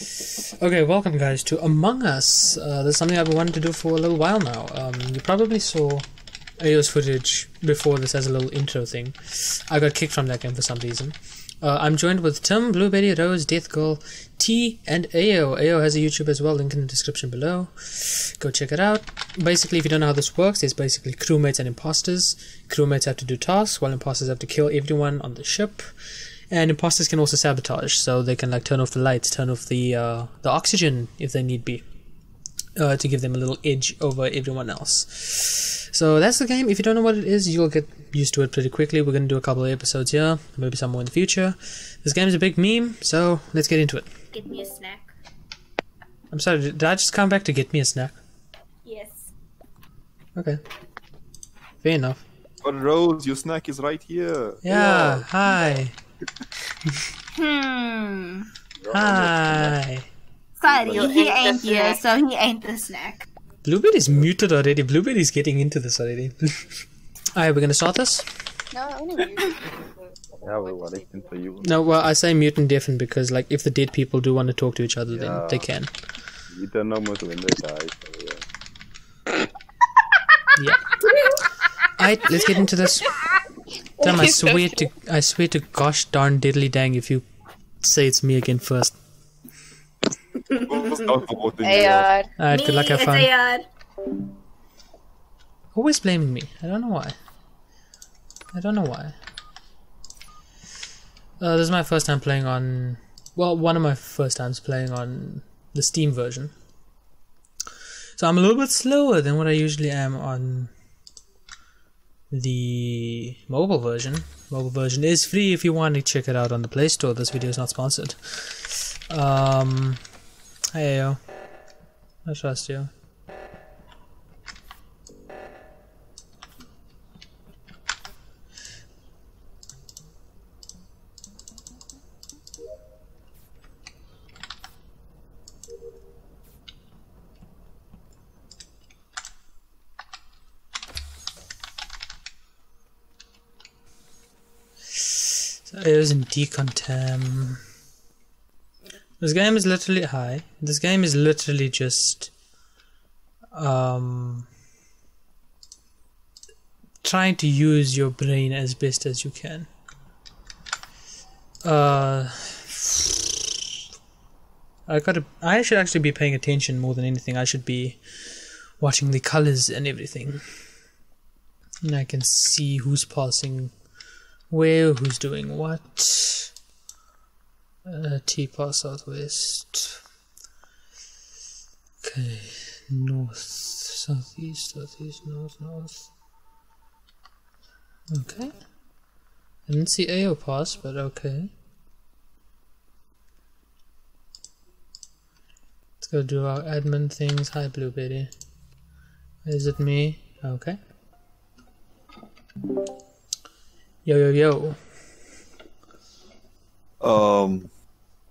Okay, welcome guys to Among Us. Uh, something I've wanting to do for a little while now. Um, you probably saw Ayo's footage before this as a little intro thing. I got kicked from that game for some reason. Uh, I'm joined with Tim, Blueberry, Rose, Death Girl, T, and Ayo. Ayo has a YouTube as well, link in the description below. Go check it out. Basically, if you don't know how this works, there's basically crewmates and imposters. Crewmates have to do tasks, while imposters have to kill everyone on the ship. And imposters can also sabotage, so they can like turn off the lights, turn off the uh, the oxygen if they need be, uh, to give them a little edge over everyone else. So that's the game. If you don't know what it is, you'll get used to it pretty quickly. We're gonna do a couple of episodes here, maybe some more in the future. This game is a big meme, so let's get into it. Get me a snack. I'm sorry, did I just come back to get me a snack? Yes. Okay, fair enough. But Rose, your snack is right here. Yeah, hi, Hmm. hi. Sorry, he ain't here, so he ain't the snack. Blueberry's muted already. Blueberry's getting into this already. Alright, we're gonna start this. No, only you. Ja, we were listening to you. No, well, I say mute and deafen because, like, if the dead people do want to talk to each other, then they can. You don't know most when they die. So yeah. Yeah. Alright, let's get into this. Damn, I swear to, I swear to gosh darn diddly dang if you say it's me again first. Who's Hey, you? uh, Alright, good luck, have it's fun. Ayad. Always blaming me. I don't know why. I don't know why. Uh, this is my first time playing on. Well, one of my first times playing on the Steam version. So I'm a little bit slower than what I usually am on the mobile version. Mobile version is free if you want to check it out on the Play Store. This video is not sponsored. Um, hey, yo. I trust you. So it is in decontam. This game is literally hi. This game is literally just um trying to use your brain as best as you can. Uh I gotta I should actually be paying attention more than anything. I should be watching the colors and everything. And I can see who's passing where, who's doing what. Uh, T pass southwest. Okay, north, southeast, southeast, north, north. Okay. I didn't see Ayo pass, but okay. Let's go do our admin things. Hi, Blueberry. Is it me? Okay. Yo, yo, yo. Um,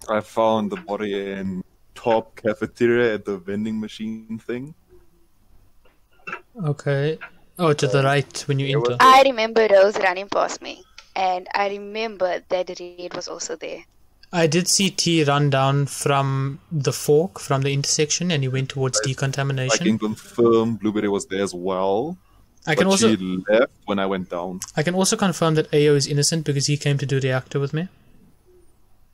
I found the body in top cafeteria at the vending machine thing. Okay. Oh, to the right when you enter. I remember Rose running past me, and I remember that Red was also there. I did see T run down from the fork, from the intersection, and he went towards I can decontamination. confirm Blueberry was there as well. I can but also she left when I went down. I can also confirm that Ayo is innocent because he came to do reactor with me.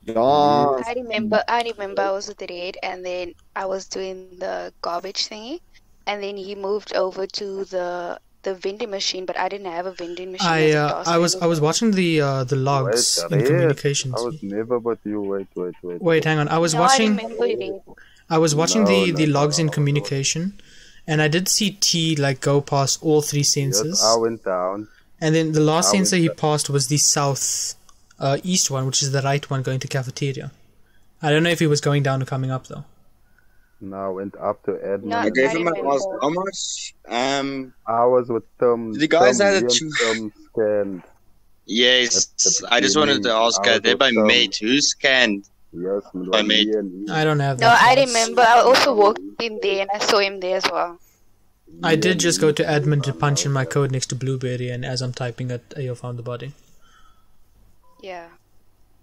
Yeah. I remember, I remember I was with Red, and then I was doing the garbage thingy, and then he moved over to the the vending machine, but I didn't have a vending machine. I uh, I was I was watching the uh, the logs Wait, in Red, communications. I was never but you. Wait, wait, wait. Wait, hang on. I was No, watching. I. I was watching No, the, no, the no, logs in no, no. communication, and I did see T like go past all three sensors, Yes, I went down. and then the last I sensor he there. passed was the south uh, east one, which is the right one going to cafeteria. I don't know if he was going down or coming up though. Now I went up to admin. No, I gave him an remember. ask how much. Um, I was with Tom. The guys had a Ian, two- scanned. yes, I just wanted to beginning, ask I uh, was there by with, mate who scanned. Yes, I made. I don't have. No, I remember. I also walked in there and I saw him there as well. I did just go to admin to punch in my code next to Blueberry, and as I'm typing it, Ayo found the body. Yeah.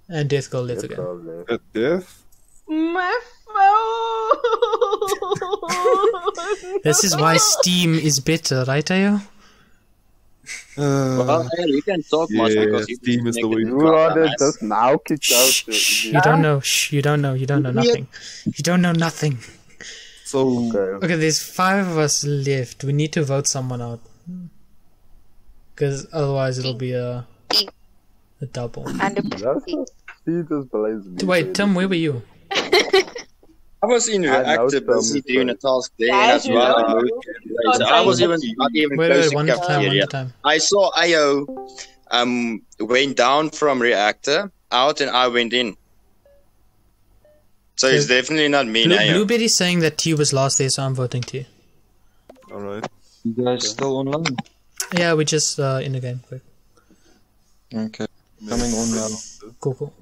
And Death Girl lives again. Death? My phone! this is why Steam is better, right, Ayo? Uh, well, hey, you can talk much Yeah, because you Steam is the way to You go. are the- just now kicked out. Shh, the- you don't know. Shh, you don't know. You don't know nothing. You don't know nothing. So Okay. Okay, there's five of us left. We need to vote someone out. Because otherwise it'll be a a double. Hundred percent. Just see this. Wait, Tim, where were you? I was in I know reactor some busy is doing a task there, Guys, and that's why I you. I was even not even Wait, close wait, to one at time, one cafeteria. at a time. I saw Ayo um went down from reactor out, and I went in. So it's definitely not me, Blue, Ayo. Blueberry's saying that T was last there, so I'm voting T. alright. You guys still online? Yeah, we just uh, in the game. Quick. Okay. Coming on now. Cool, cool.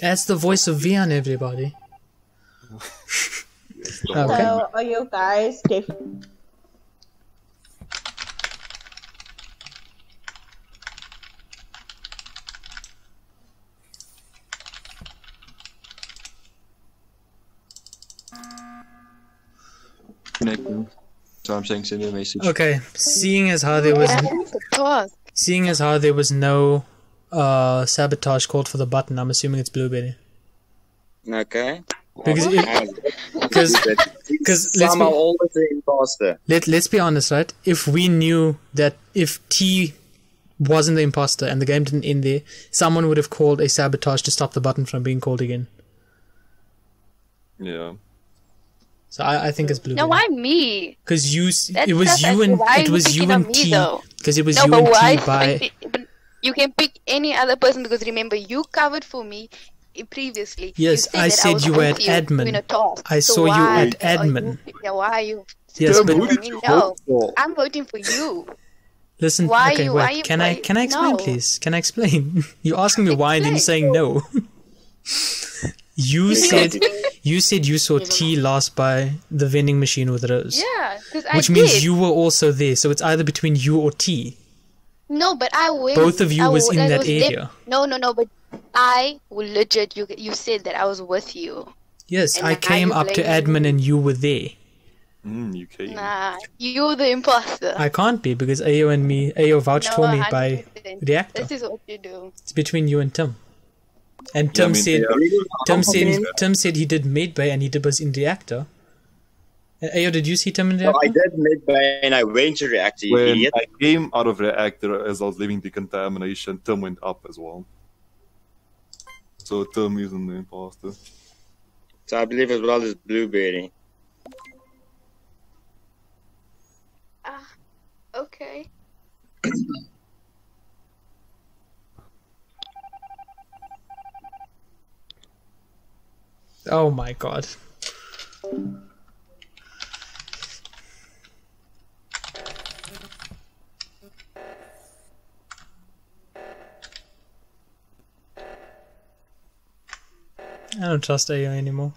That's the voice of Vian, everybody. Okay. So, are you guys def- Connecting. So I'm saying send me a message. Okay, seeing as how there was Task. seeing as how there was no uh, sabotage called for the button, I'm assuming it's Blueberry. Okay. Because it, because because let's Somehow be, always the imposter. let let's be honest, right? If we knew that if T wasn't the imposter and the game didn't end there, someone would have called a sabotage to stop the button from being called again. Yeah. So I, I think it's blue. No, why me? Because you, That's it was you and it was you and T. Because it was No, you but and why? T by. but- but you can pick any other person because remember you covered for me i- previously. Yes, you I said was you were with at doing admin. a task. I So saw you at are you- admin. yeah, why are you? Yes, Tim, but who did you No. vote for? I'm voting for you. listen. why okay, you- wait. why you- can I can I explain, no. please? Can I explain? You're asking me why and then you're saying no. you said you said you saw T last by the vending machine with Rose. Yeah, because I Which means did. you were also there, so it's either between you or T. No, but I went. Both of you I was in that was there- area. No, no, no. But I will legit. You you said that I was with you. Yes, And I now came up to blame admin and you were there. Mm, you came. Nah, you're the imposter. I can't be because Ayo and me, Ayo vouched No, for me by 100%. reactor. This is what you do. It's between you and Tim. And Yeah, I Tim mean, said yeah. Tim said Tim said he did medbay and he did was in reactor. Uh, Ayo, did you see Tim in So reactor? I did medbay and I went to reactor. you When idiot. I came out of the reactor as I was leaving decontamination, Tim went up as well. So Tim isn't the imposter. So I believe as well as blueberry. Ah, okay. Oh my god. I don't trust Ayo anymore.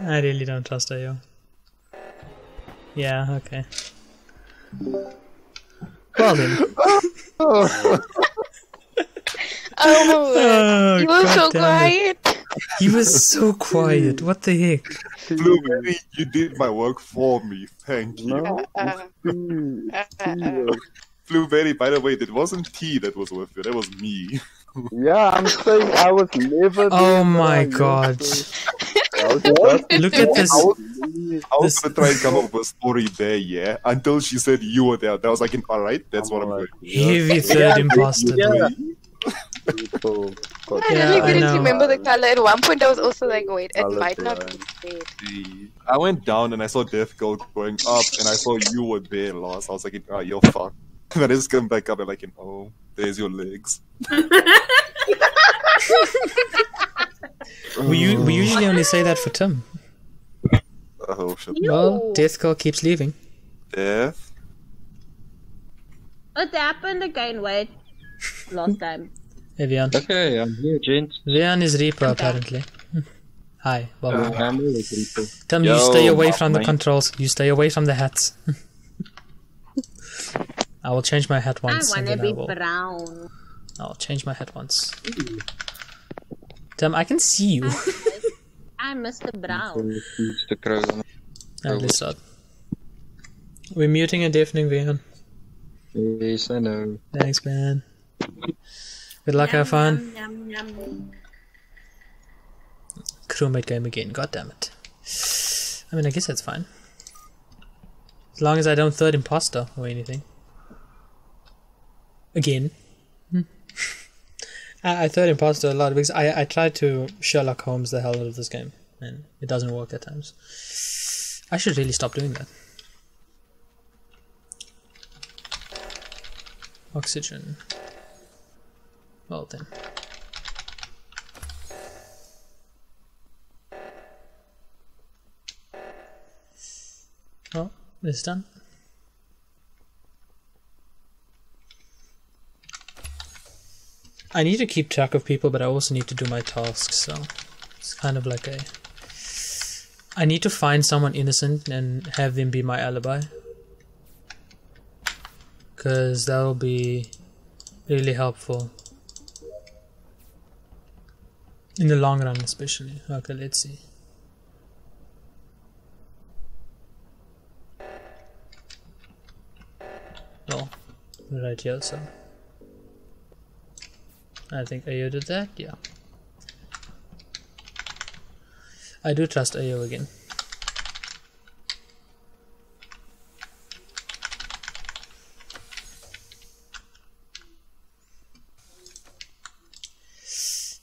I really don't trust Ayo. Yeah, okay. Well then. Oh, Oh, you were so God damn quiet. He was so quiet. What the heck? Blueberry, you did my work for me. Thank you. No, T, T, Blueberry, by the way, that wasn't T that was with you. That was me. Yeah, I'm saying I was never. Oh my god. I was just- Look at this. I was, I was This- gonna try and come up with a story there, yeah. Until she said you were there. That was like, alright, that's what I'm like, doing. Heavy third imposter. yeah. people got- I really I couldn't know. remember the color. At one point, I was also like, wait, it Color might not blind. be red. I went down and I saw Death Girl going up, and I saw you were there last. I was like, oh, you're fucked. And I just came back up and like, oh, there's your legs. We, u- we usually only say that for Tim. Oh shit. Well, Death Girl keeps leaving. Death. It happened again, wait. Last time. Evian. Okay, I'm here, gents. Vian is Reaper apparently. Hi, Uh, welcome. I'm always Reaper. Tim, you stay away from the controls. You stay away from the hats. I will change my hat I once and wanna then I be will. brown. I'll change my hat once. Damn, I can see you. I'm Mr. Brown. It's the crow. Ah, At least. We're muting and deafening Vian. Yes, I know. Thanks, man. Good luck, have fun. Yum, yum, yum. Crewmate game again, god damn it. I mean, I guess that's fine. As long as I don't third imposter or anything. Again. Hmm. I, I third imposter a lot because I, I tried to Sherlock Holmes the hell out of this game and it doesn't work at times. I should really stop doing that. Oxygen. Well then. Well, it's done. I need to keep track of people, but I also need to do my tasks, so it's kind of like a. I need to find someone innocent and have them be my alibi. Because that'll be really helpful. In the long run, especially. Okay, let's see. Oh, right here, so. I think Ayo did that, yeah. I do trust Ayo again.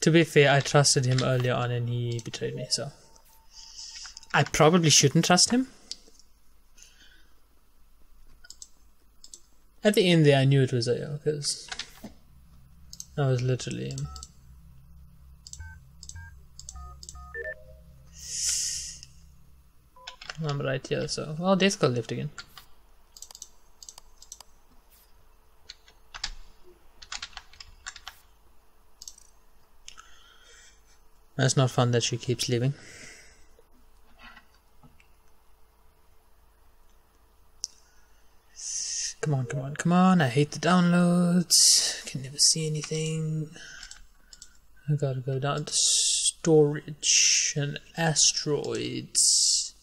To be fair, I trusted him earlier on and he betrayed me, so. I probably shouldn't trust him. At the end there, I knew it was Ayo, because I was literally. I'm right here, so. Oh, well, Death got left again. That's not fun that she keeps leaving. Come on, come on. I hate the downloads. Can never see anything. I gotta go down to storage and asteroids.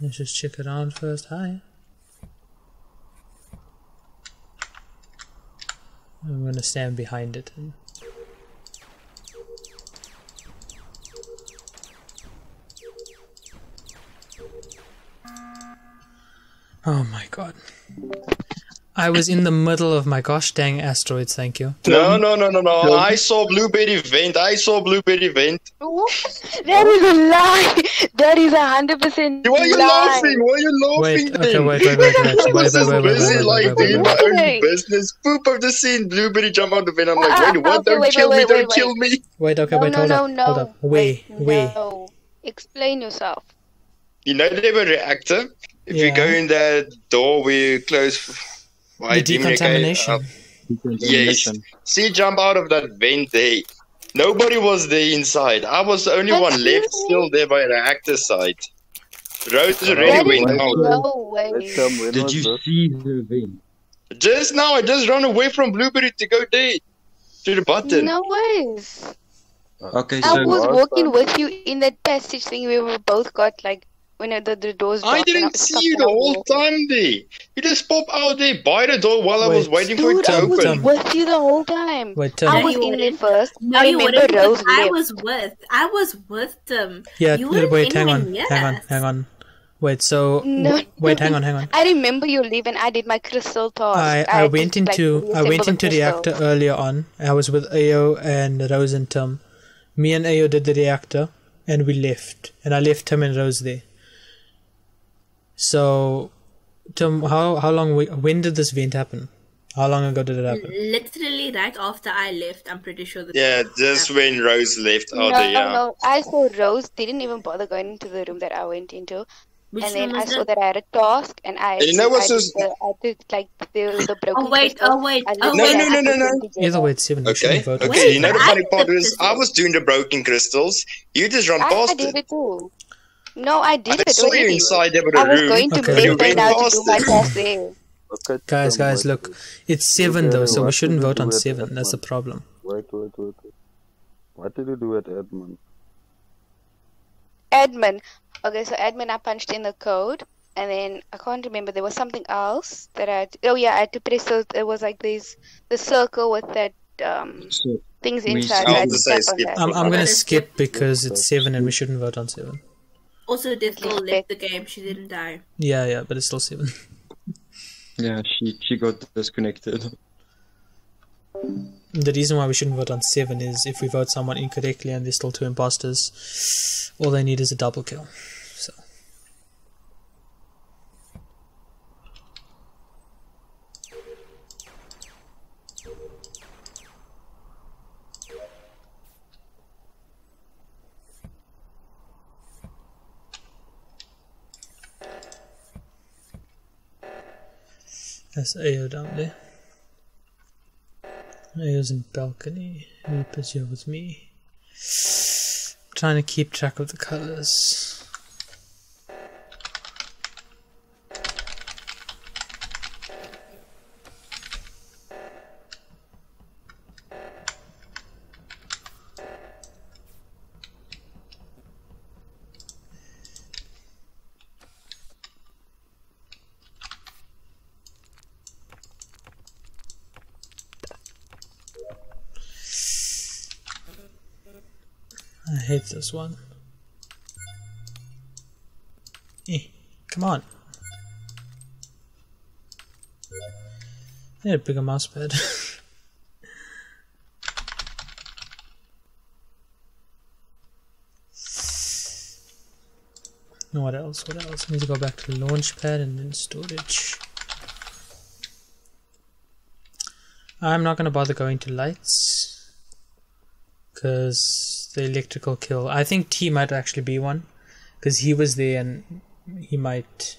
Let's just check around first. Hi. I'm gonna stand behind it and Oh my god. I was in the middle of my gosh dang asteroids, thank you. No, no, no, no, no. I saw Blueberry vent. I saw Blueberry vent. That is a lie. That is a hundred percent Why are you lie. laughing? Why are you laughing Wait, then? okay, wait, wait, wait, wait, I wait, was wait, just wait, wait, busy wait, like wait, wait, doing wait, my own wait. business. Poop, I've just seen Blueberry jump out the vent. I'm like, Uh, wait, what? okay, Don't wait, kill wait, me, wait, don't wait, kill me. Wait, okay, No, wait, no, hold no, up, no. hold up. Wait, wait. No. Explain yourself. You know they have a reactor? If you go in that door where you close... Why The uh, decontamination. Yes. See, jump out of that vent there. Nobody was there inside. I was the only one Excuse left still there by the reactor side. Rose That already That went is out. no way. Let's come, when Did you this? see her vein? Just now, I just ran away from Blueberry to go there. To the button. No ways. Okay, I so was walking with you in that passage thing where we both got like when the, the doors. I didn't see you the whole time there. You just pop out there by the door while I was Wait. waiting for it Dude, to I was open. with you the whole time. Wait, I Tim. was you in there first. No, I you remember wouldn't. Rose I left. was with. I was with them. Yeah, You wait, weren't hang on, anywhere hang on, hang on. Wait, so No. wait, hang on, hang on. I remember you leaving. I did my crystal task. I, I had went to, like, into I went into the crystal. reactor earlier on. I was with Ayo and Rose and Tim. Me and Ayo did the reactor and we left. And I left Tim and Rose there. So Tim, how how long we, when did this event happen? How long ago did it happen? Literally right after I left, I'm pretty sure. That Yeah, just when Rose left No, out yeah. no. I saw Rose They didn't even bother going into the room that I went into, Which and then I was saw it? that I had a task, and I. You know I what's did this- the, I did like the the oh, broken. Oh wait, oh wait, oh looked No, wait. at no, no, no, no. them together. Either way, it's seven. Okay, okay. Wait, you know the funny part the is, I was doing the broken crystals. You just run I, I past did it. it too. No, I did I it saw you already. inside there with I was room. going to Okay. left You and went now to do my it. there. Okay, Guys, guys, look. It's seven Okay, though, so we shouldn't vote on at seven. That's the problem. Wait, wait, wait, wait. What did you do at Edmund? Admin. Okay, so admin, I punched in the code, and then I can't remember. There was something else that I. Had oh yeah, I had to press. So it was like this, the circle with that um things inside. I had the to say tap on skip. that. I'm, I'm gonna skip skip. because it's seven and we shouldn't vote on seven. Also, Disco Respect. left the game. She didn't die. Yeah, yeah, but it's still seven. yeah, she she got disconnected. The reason why we shouldn't vote on seven is if we vote someone incorrectly and there's still two imposters, all they need is a double kill. So that's Ayo down there. Ayo's in balcony. Reaper's here with me. trying to keep track of the colors. Hate this one. Eh, come on. I need a bigger mouse pad. what else? What else? I need to go back to launchpad and then storage. I'm not gonna bother going to lights because the electrical kill. I think T might actually be one because he was there and he might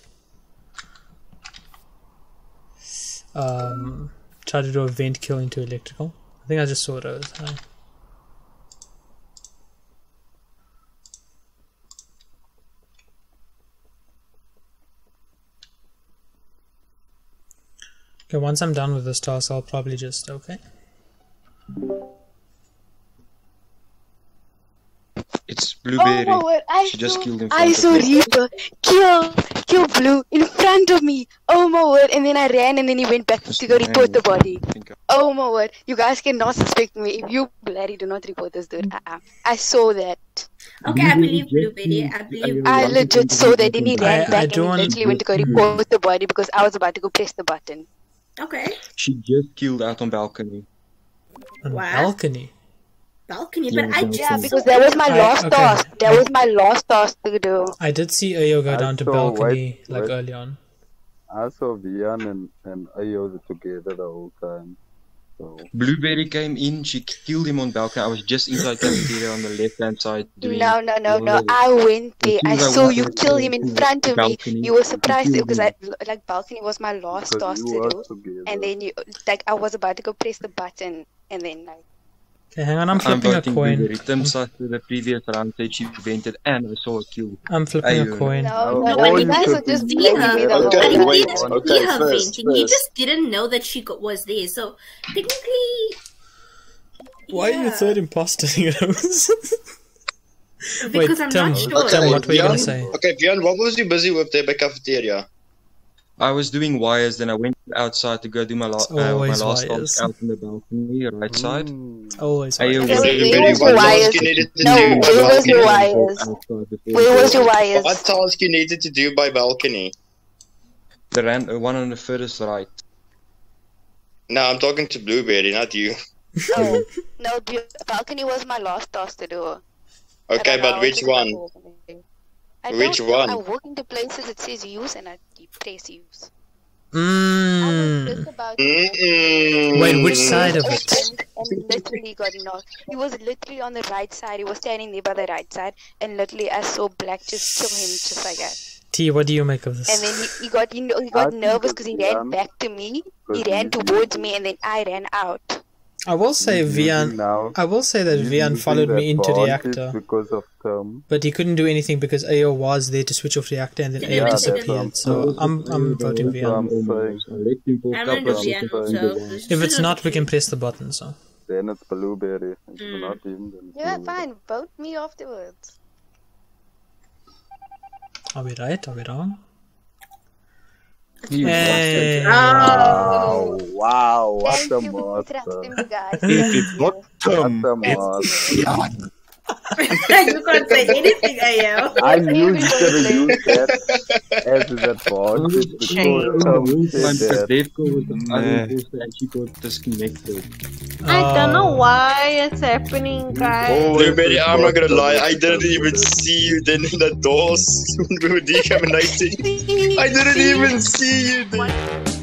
um, try to do a vent kill into electrical. I think I just saw those. Hi. Okay, once I'm done with this task, I'll probably just okay. It's Oh blueberry. my word! I She just saw, killed in I front saw of me. Reaper kill kill Blue in front of me. Oh my word! And then I ran, and then he went back to go report the body. I Oh my word! You guys cannot suspect me if you bloody do not report this dude. Uh-uh. I saw that. Okay, I believe Blueberry. I believe. I wanted legit to saw be that, and he open. ran I- back I and don't- he literally went to go report the body because I was about to go press the button. Okay, She just killed out on balcony. On Wow. balcony. Balcony. Yeah, But I balcony. just Yeah, because that was my I- last okay. task. That was my last task to do. I did see Ayo go down to balcony white- like white- early on. I saw Vian and, and Ayo together the whole time. So, Blueberry came in, she killed him on balcony. I was just inside cafeteria on the left hand side doing No, no, no, no. Blueberry. I went there. I As I saw you kill him in front of me. You were surprised because. I like balcony was my last because task to do, together. and then you like I was about to go press the button, and then like Okay, hang on, I'm flipping I'm flipping a voting coin. Blueberry. Tim said to the previous round said she vented and I saw a kill. I'm flipping a coin. no, no, but you you guys are just see blaming her. me the whole Okay, I time. wait. didn't okay, see her first, venting. He first. just didn't know that she got, was there. So technically, Why are you yeah. third imposter? Rose? Because Wait, I'm Tim, not sure. Tim, what were you gonna say? Okay, Vian, what was you busy with there by cafeteria? I was doing wires, then I went outside to go do my, la- uh, my last wires. task out in the balcony, right side. Mm. Always. Ayo right. Was where was your wires? you needed No, do where was your wires? Outside Where was your wires? What task you needed to do by balcony? The ran, uh, one on the furthest right. No, I'm talking to Blueberry, not you. No, no, balcony was my last task to do. Okay, don't know, I but which one? to walk in. I Which don't know. one? I walk into places it says use and I press use. Hmm. I was just about Mm-mm. Wait, which side of it? opened and literally got knocked. He was literally on the right side. He was standing there by the right side, and literally I saw Black just kill him just like that. T, what do you make of this? And then he, he got he, he got think nervous because he ran back to me. He ran towards me, and then I ran out. I will say Vian. now. I will say that Vian followed me into advantage reactor, because of Tom. but he couldn't do anything because Ayo was there to switch off the reactor, and then Yeah, Ayo that's what I'm disappeared. So I'm I'm voting That's what I'm Vian. I let him for a I'm couple gonna of do Vian seconds. also. If it's not, we can press the button. So Then it's Blueberry. If Mm. not him, then it's Yeah, Blueberry. fine. Vote me afterwards. are we right? Are we wrong? You Hey. Wow, wow, what Thank a you for monster. trusting me, guys. If Thank it's you. not Tom, What a it's monster. Vian. you can't say anything, Ayo. I knew he could have used that as his advantage because Tom said because that. Devco was the Nah. other person actually got disconnected. I don't know why it's happening, guys. Oh, Always Blueberry, I'm not gonna lie, I didn't even see you then in the doors when we were decaminating. I didn't even see you then.